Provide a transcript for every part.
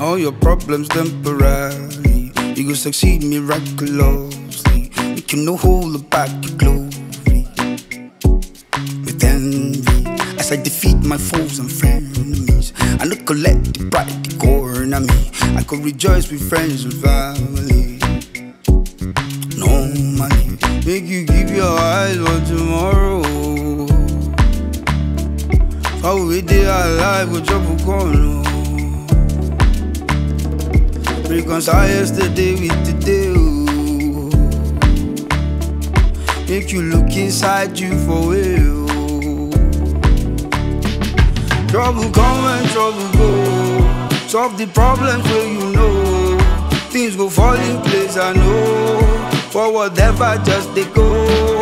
All your problems temporary. You go succeed miraculously. You know whole about your glory. With envy, as I defeat my foes and frenemies, I look collect the pride, the corner me. I could rejoice with friends and family. No money, make you keep your eyes on tomorrow. How we dey alive with trouble corner. Reconcile yesterday with today. Oh. Make you look inside you for real. Oh. Trouble come and trouble go. Solve the problems where you know. Things go fall in place, I know. For whatever, just they go.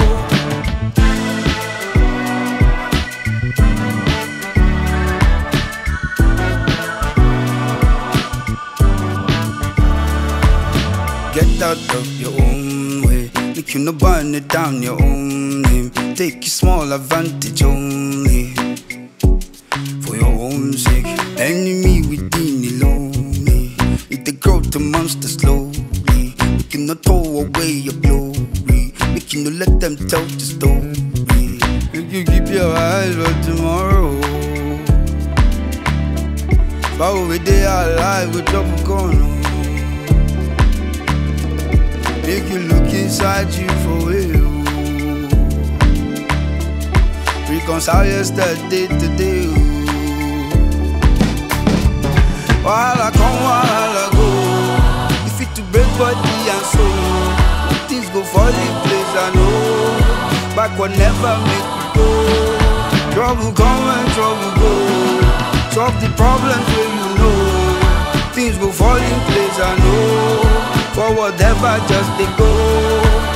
Get out of your own way. Make you no burn it down your own name. Take your small advantage only. For your own sake. Enemy within it lonely. It they grow to monster slowly. Make you not throw away your glory. Make you no let them tell the story. Make you keep your eyes on tomorrow. But we they alive with trouble going. Make you look inside you for real. Reconcile yesterday today. Oh. While I come, while I go. If it to break body and soul, things go fall in place. I know. Back will never make me go. Trouble come and trouble go. Solve the problems where you know. Things go fall in place. I know. For whatever, just they go.